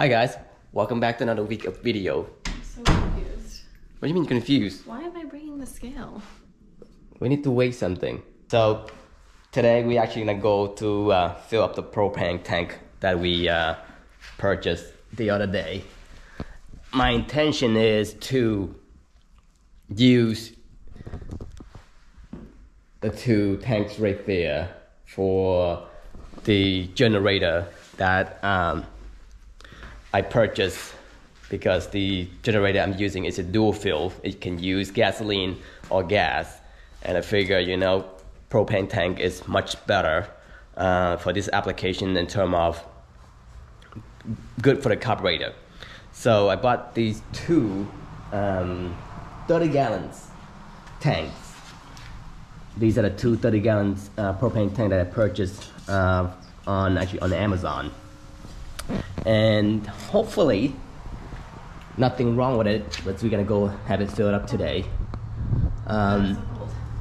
Hi guys, welcome back to another week of video. I'm so confused. What do you mean confused? Why am I bringing the scale? We need to weigh something. So today we actually gonna go to uh, fill up the propane tank that we uh, purchased the other day. My intention is to use the two tanks right there for the generator that um, I purchased because the generator I'm using is a dual fuel. It can use gasoline or gas, and I figure you know propane tank is much better uh, for this application in terms of good for the carburetor. So I bought these two um, 30 gallons tanks. These are the two 30 gallons uh, propane tank that I purchased uh, on actually on Amazon and hopefully nothing wrong with it but we're gonna go have it filled up today. Um,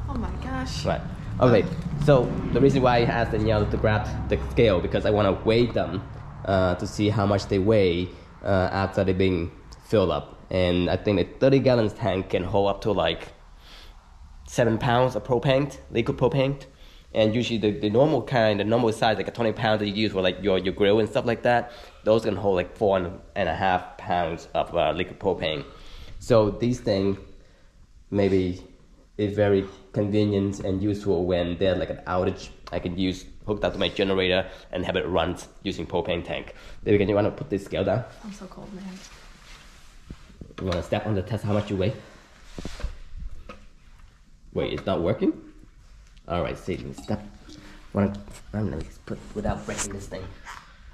Oh my gosh. right. Okay so the reason why i asked Daniela to grab the scale because i want to weigh them uh, to see how much they weigh uh, after they're being filled up. And i think the 30 gallons tank can hold up to like seven pounds of propane liquid propane and usually the, the normal kind, the normal size, like a 20 pounds that you use for like your, your grill and stuff like that, those can hold like four and a half pounds of uh, liquid propane. So these things maybe is very convenient and useful when there's like an outage. I can use hooked up to my generator and have it run using propane tank. David, can you want to put this scale down? I'm so cold, man. You want to step on the test how much you weigh? Wait, it's not working? All right, Satan, step. Want to? I'm gonna put without breaking this thing.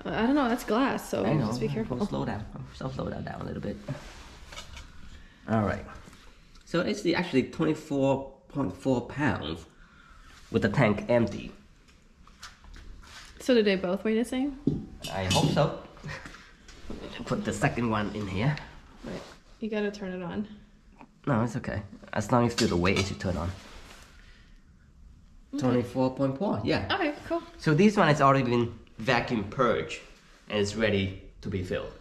Uh, I don't know. That's glass, so I know. just be careful. Slow down. So slow down down a little bit. All right. So it's the actually 24.4 pounds with the tank empty. So did they both weigh the same? I hope so. Put the second one in here. Wait, you gotta turn it on. No, it's okay. As long as still the weight is you turn on. 24.4, yeah. Okay, cool. So this one has already been vacuum purged and it's ready to be filled.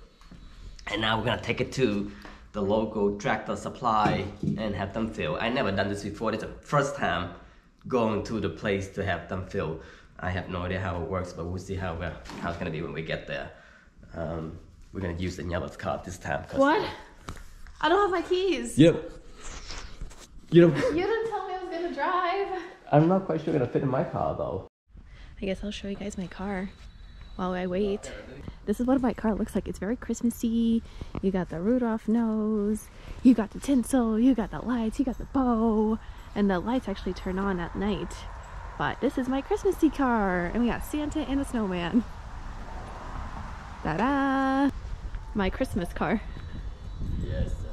And now we're gonna take it to the local tractor supply and have them fill. I never done this before. It's the first time going to the place to have them fill. I have no idea how it works, but we'll see how, how it's gonna be when we get there. Um, we're gonna use the yellow card this time. 'cause- What? I don't have my keys. Yep. You know, You didn't tell me I was gonna drive. I'm not quite sure it's gonna fit in my car though. I guess I'll show you guys my car while I wait. This is what my car looks like. It's very Christmassy. You got the Rudolph nose, you got the tinsel, you got the lights, you got the bow, and the lights actually turn on at night. But this is my Christmassy car, and we got Santa and a snowman. Ta-da! My Christmas car. Yes.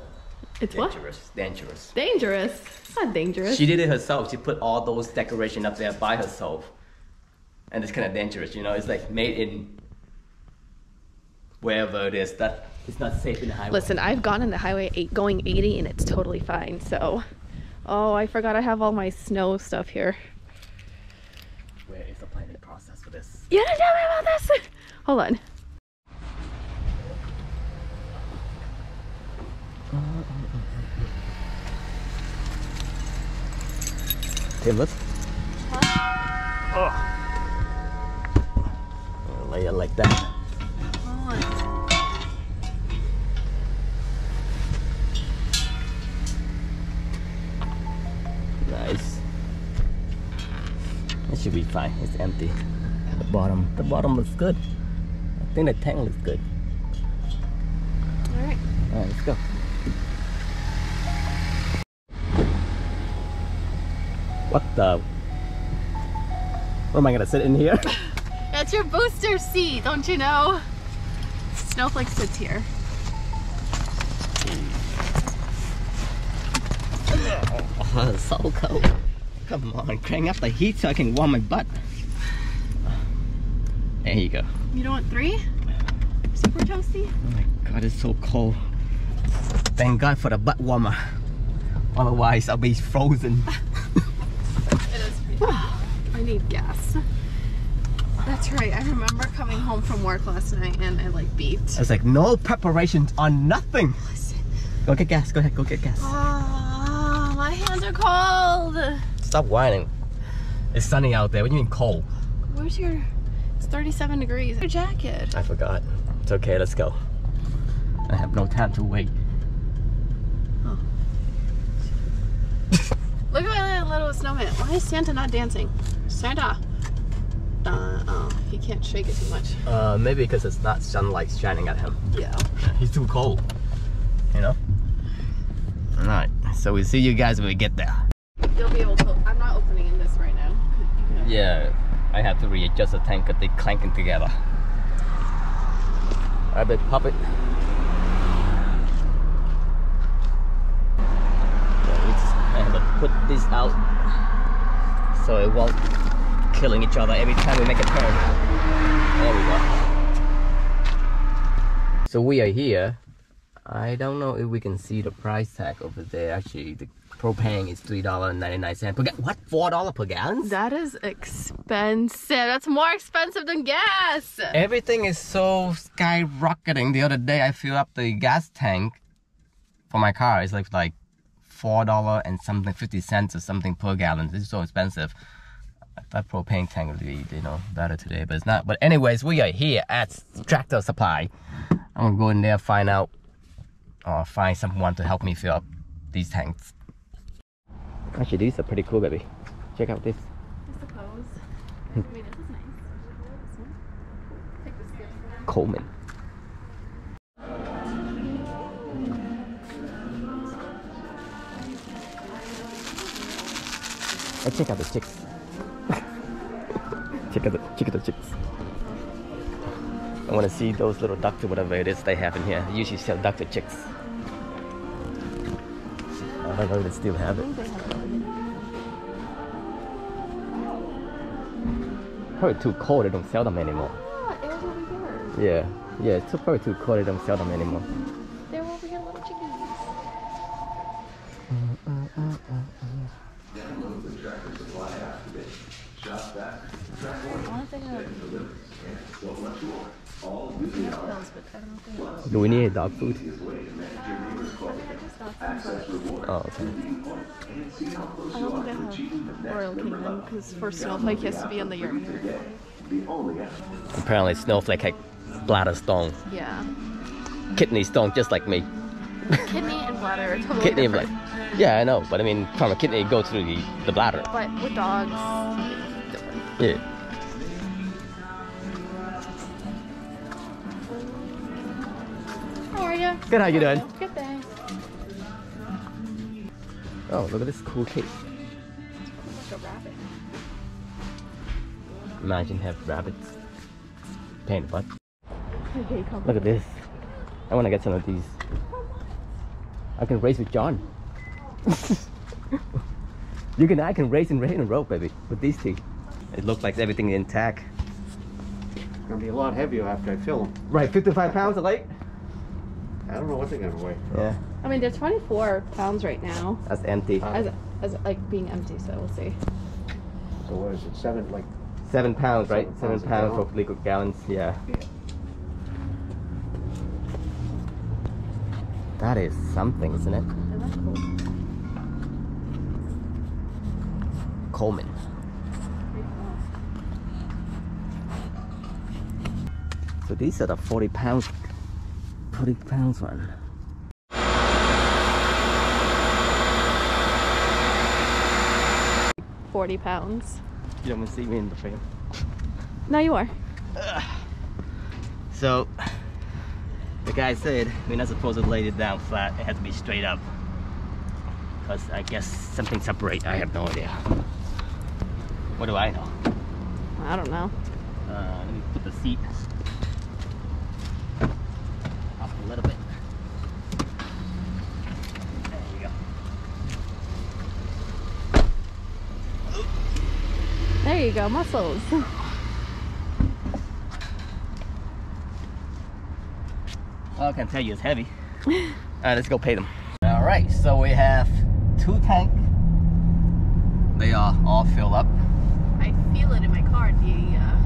It's what? dangerous. Dangerous. Dangerous. It's not dangerous. She did it herself. She put all those decoration up there by herself, and it's kind of dangerous. You know, it's like made in wherever it is. That it's not safe in the highway. Listen, I've gone in the highway eight, going 80 and it's totally fine. So, oh, I forgot I have all my snow stuff here. Where is the planning process for this? You didn't tell me about this. Hold on. Tim, look. Oh. Lay it like that. Nice. It should be fine. It's empty. The bottom, the bottom looks good. I think the tank looks good. All right. All right, let's go. What the? Where am I gonna sit in here? That's your booster seat, don't you know? Snowflake sits here. Oh, it's so cold. Come on, crank up the heat so I can warm my butt. There you go. You don't want three? Super toasty? Oh my god, it's so cold. Thank God for the butt warmer. Otherwise, I'll be frozen. It is. I need gas. That's right. I remember coming home from work last night and I like beeped. It's like no preparations on nothing. Go get gas. Go ahead. Go get gas. Oh, my hands are cold. Stop whining. It's sunny out there. What do you mean cold? Where's your? It's 37 degrees. Your jacket. I forgot. It's okay. Let's go. I have no time to wait. Look at my little snowman. Why is Santa not dancing? Santa. Uh, oh, he can't shake it too much. Uh, maybe because it's not sunlight shining at him. Yeah. He's too cold. You know. All right. So we see you guys when we get there. You'll be able to. I'm not opening in this right now. Yeah, I have to readjust the tank because they're clanking together. Alright, big puppet. Yeah, we just- I have to put this out so it won't killing each other every time we make a turn. There we go. So we are here. I don't know if we can see the price tag over there. Actually, the propane is three dollar and ninety nine cent per gallon. What? Four dollar per gallon? That is expensive. That's more expensive than gas. Everything is so skyrocketing. The other day, I filled up the gas tank for my car. It's like like four dollar and something fifty cents or something per gallon. This is so expensive. I thought propane tank would be you know better today, but it's not. But anyways, we are here at Tractor Supply. I'm gonna go in there find out or find someone to help me fill up these tanks. Actually, these are pretty cool, baby. Check out this. I suppose. Hmm. I mean, this is nice. Take this gift. Coleman. Check out the chicks. check out the check out the chicks. I want to see those little ducks or whatever it is they have in here. They usually sell ducks or chicks. I don't know if they still have it. Probably too cold. They don't sell them anymore. Ah, it was over here. Yeah, yeah, it's too, probably too cold. They don't sell them anymore. They were over here, little chickies. I want to think of. We have pills, but I don't know if they have. Do we need dog food? I think I just got some, but Oh, okay. I don't think they have Royal Canin because for Snowflake he has to be in the urinary. Apparently, Snowflake had bladder stone, Yeah. kidney stone, just like me. Kidney and bladder are totally Kidney, different. like, yeah, I know, but I mean, from a kidney, it goes through the, the bladder. But with dogs, different. Yeah. Good, how you doing? Oh, good thanks. Oh, look at this cool cake. Like a rabbit. Imagine have rabbits. Pain butt. Okay. Look at this. I want to get some of these. I can race with John. you can, I can race in rain and rope, baby, with these two. It looks like everything intact. It's gonna be a lot heavier after I fill them. Right, 55 pounds a lake? I don't know what they're gonna weigh. Yeah, I mean, they're 24 pounds right now, that's empty. Uh, as as like being empty. So we'll see. So what is it? Seven, like Seven pounds, right? Seven Seven pounds pounds gallon. for liquid gallons, yeah. Yeah. That is something, isn't it? Isn't cool? Coleman. So these are the 40 pounds, 40 pounds one. Forty pounds. You don't want to see me in the frame. No, you are. So, the guy said we're not supposed to lay it down flat. It has to be straight up. Because I guess something separate. I have no idea. What do I know? I don't know. Uh, let me put the seat up a little bit. There you go. There you go, muscles. All I can tell you it's heavy. Alright, let's go pay them. Alright, so we have two tank. They are all filled up. I feel it in my car. The uh,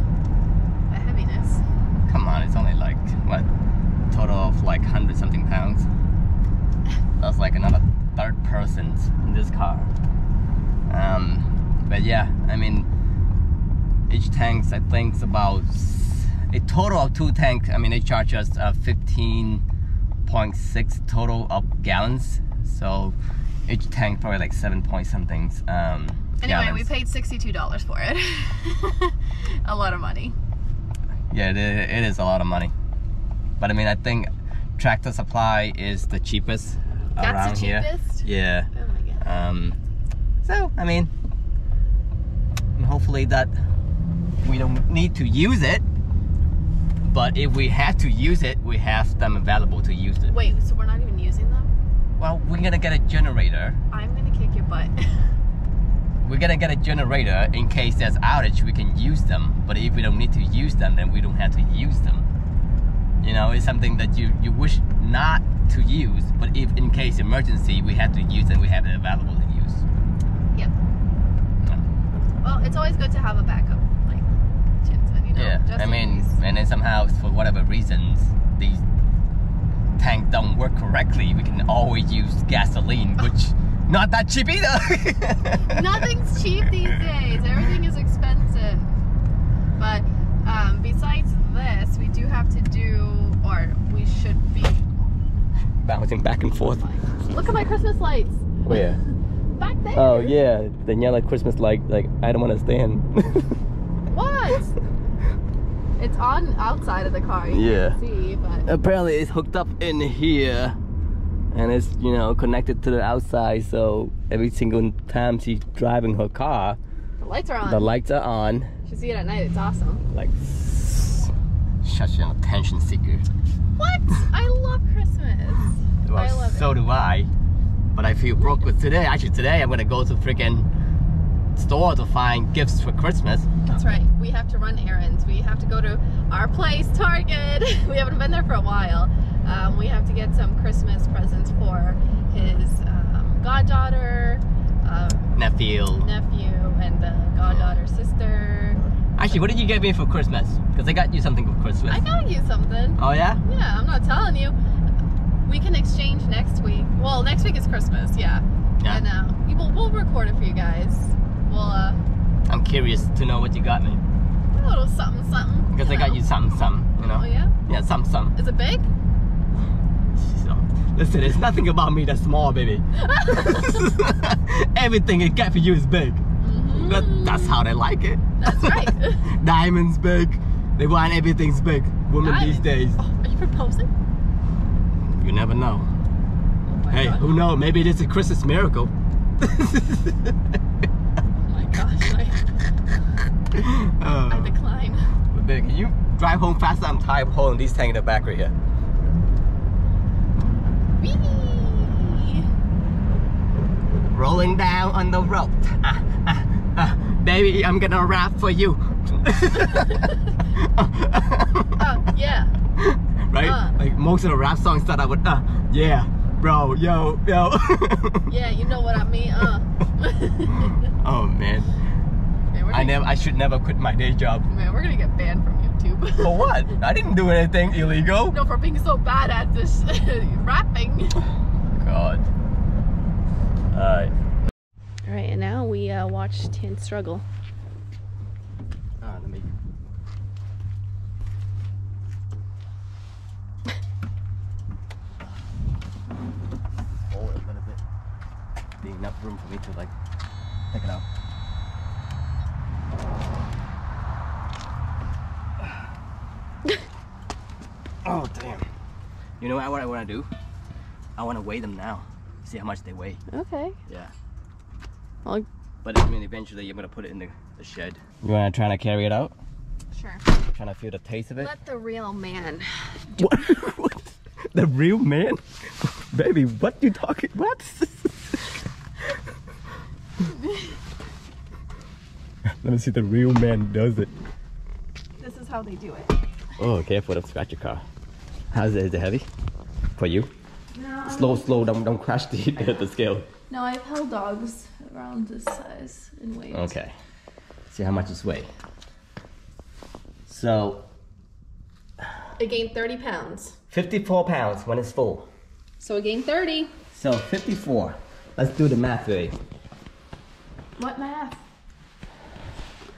come on, it's only like what total of like hundred something pounds. That's like another in this car. Um, but yeah, I mean, each tanks I think is about a total of two tanks. I mean, they charge us uh, 15.6 total of gallons. So each tank probably like seven point something. Um, Anyway, we paid $62 for it. a lot of money. Yeah, it, it is a lot of money. But I mean, I think Tractor Supply is the cheapest That's the around here. cheapest? Yeah. Oh my god. Um, so I mean, and hopefully that we don't need to use it. But if we have to use it, we have them available to use it. Wait, so we're not even using them? Well, we're gonna get a generator. I'm gonna kick your butt. We're gonna get a generator in case there's outage. We can use them. But if we don't need to use them, then we don't have to use them. You know, it's something that you you wish not to use, but if in case emergency we have to use it, we have it available to use. yep. Well, it's always good to have a backup, like Tinson, you know. Yeah, just I mean, case. and then somehow for whatever reasons these tanks don't work correctly, we can always use gasoline, which not that cheap either. Nothing's cheap these days. Everything is expensive. But um, besides this, we do have to do, or we should be. Bouncing back and forth. Look at my Christmas lights oh, Where? back there. Oh yeah, the yellow Christmas light. Like I don't understand. What? It's on outside of the car. You Yeah. See, but Apparently, it's hooked up in here, and it's you know connected to the outside. So every single time she's driving her car, the lights are on. the lights are on. You should see it at night. It's awesome. Like such an attention seeker. What? I love Christmas. Well, I love so it. do I. But I feel broke with today. Actually, today I'm gonna go to freaking store to find gifts for Christmas. That's right. We have to run errands. We have to go to our place, Target. We haven't been there for a while. Um, we have to get some Christmas presents for his um, goddaughter, um, Nephew. nephew, and the goddaughter sister. Actually, what did you get me for Christmas? Because I got you something for Christmas. I got you something. Oh yeah? Yeah, I'm not telling you. We can exchange next week. Well, next week is Christmas, yeah. Yeah. And uh, we will, we'll record it for you guys. We'll uh, I'm curious to know what you got me. a little something, something. Because I got you something, something, you know? Oh yeah. Yeah, some, some. Is it big? So, listen, it's nothing about me that's small, baby. Everything I get for you is big. Mhm. That, that's how they like it. That's right. Diamonds big. They want everything's big. Women these days. Oh, are you proposing? You never know. Oh Hey, God. who knows? Maybe it is a Christmas miracle. Oh my gosh. I, I uh, decline. but baby, can you drive home faster? I'm tired of holding these tank in the back right here. Whee! Rolling down on the road. Ah. Baby, I'm gonna rap for you. Oh, yeah. right? Uh. Like most of the rap songs start out with, uh, yeah, bro, yo, yo. Yeah, you know what I mean, uh. oh man, man, I never, I should never quit my day job. man, we're gonna get banned from YouTube. For what? I didn't do anything illegal. no, for being so bad at this rapping. God. Alright. All right, now we uh, watch Tien struggle. Ah, let me. Hold it a little bit. Be enough room for me to like take it out. oh damn! You know what? What I want to do? I want to weigh them now. See how much they weigh. Okay. Yeah. Well, But I mean, eventually I'm gonna put it in the, the shed. You wanna try to carry it out? sure. Trying to feel the taste of it? Let the real man. What? what? The real man? Baby, what you talking? What? Let me see the real man does it. This is how they do it. Oh, careful, don't scratch your car. How's it? Is it heavy? For you? No. Slow, slow, don't, don't crash the, the scale. No, I've held dogs around this size in weight. Okay. See how much it's weigh. So, It gained 30 pounds. 54 pounds when it's full. So it gained 30. So 54. Let's do the math today. What math?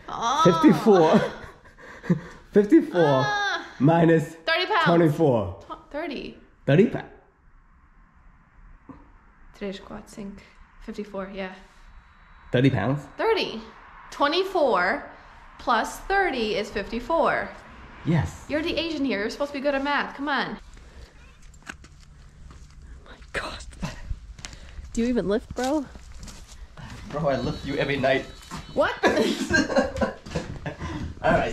Oh, 54. 54 Ah, minus 30 pounds. 24. 30. 30 pounds. 3, 4, 5. 54, yeah. 30 pounds? 30. 24 plus 30 is 54. Yes. You're the Asian here. You're supposed to be good at math. Come on. Oh My god. Do you even lift, bro? Bro, I lift you every night. What? Alright,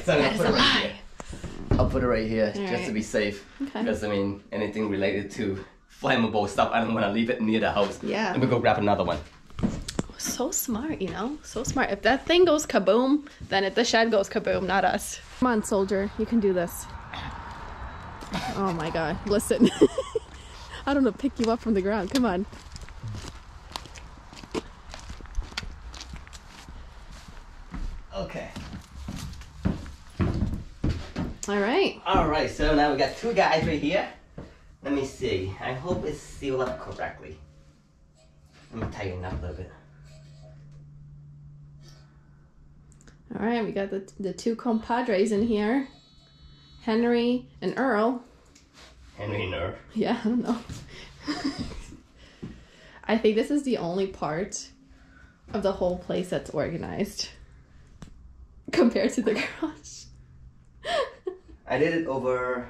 so I'm That gonna is put a it right lie. here. I'll put it right here just to be safe. Okay. Because I mean, anything related to flammable stuff, I don't want to leave it near the house. Yeah. Let me go grab another one. So smart, you know? So smart. If that thing goes kaboom, then if the shed goes kaboom, not us. Come on, soldier. You can do this. Oh my god. Listen. I don't know, pick you up from the ground. Come on. Okay. All right. Alright, so now we got two guys right here. Let me see. I hope it's sealed up correctly. Let me tighten up a little bit. All right. We got the, the two compadres in here Henry and Earl. Henry and Earl? Yeah, I don't know. I think this is the only part of the whole place that's organized compared to the garage. I did it over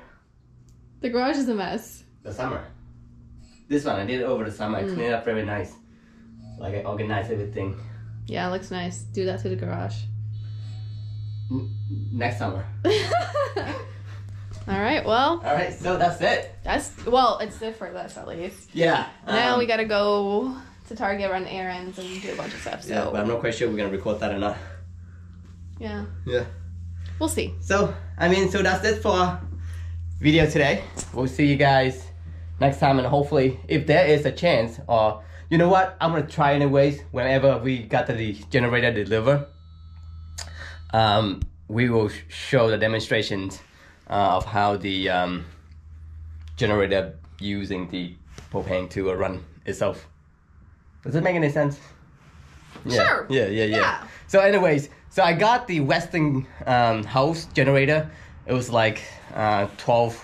the garage is a mess. the summer. This one, I did it over the summer. I mm. cleaned it up very nice. Like I organized everything. Yeah, it looks nice. Do that to the garage. Next summer. All right, well, Alright, so that's it. that's well, it's it for this at least. Yeah. now um, we gotta go to Target, run errands, and do a bunch of stuff. So Yeah, but I'm not quite sure we're gonna record that or not. yeah, Yeah. we'll see. So, I mean, so that's it for video today. We'll see you guys next time, and hopefully, if there is a chance, or you know what, I'm gonna try anyways. Whenever we got the generator deliver, um, we will show the demonstrations uh, of how the um, generator using the propane to uh, run itself. Does it make any sense? Yeah. Sure. Yeah, yeah, yeah. Yeah. So, anyways, so I got the Westing um, house generator. It was like uh, twelve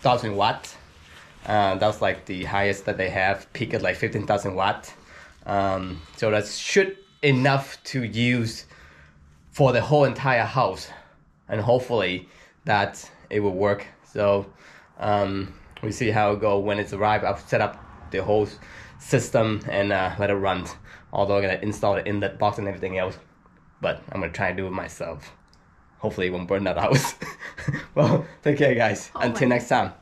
thousand watt. Uh, that's like the highest that they have. Peak at like fifteen thousand watt. Um, so that's should enough to use for the whole entire house, and hopefully that it will work. So um, we see how it go when it's arrived. I've set up the whole system and uh, let it run. Although I'm gonna install the inlet box and everything else, but I'm gonna try and do it myself. Hopefully it won't burn that house. well, take care, guys. Oh Until next time.